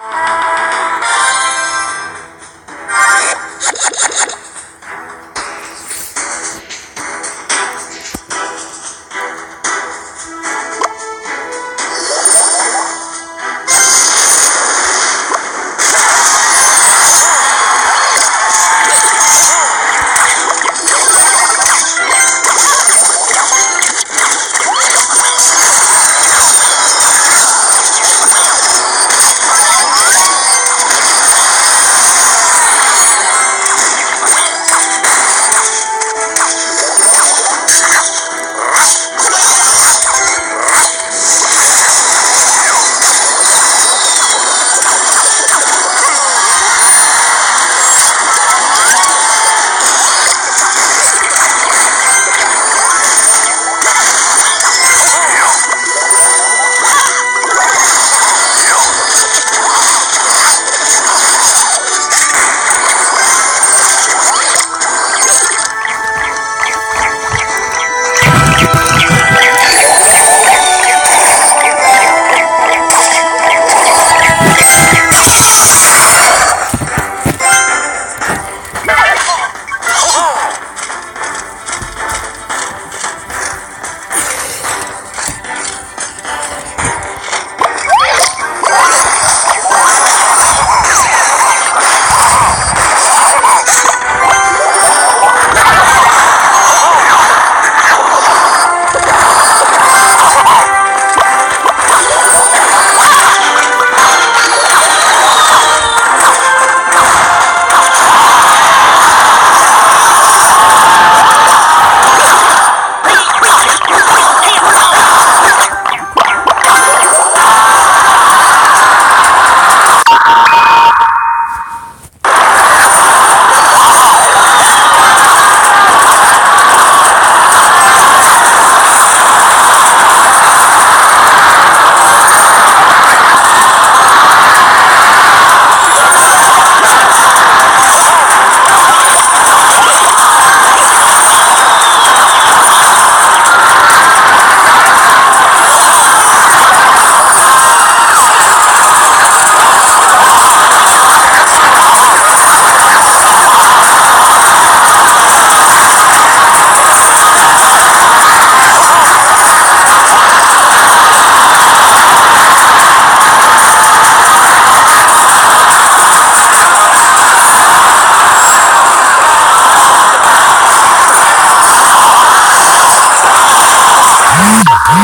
Bye.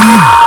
Yeah.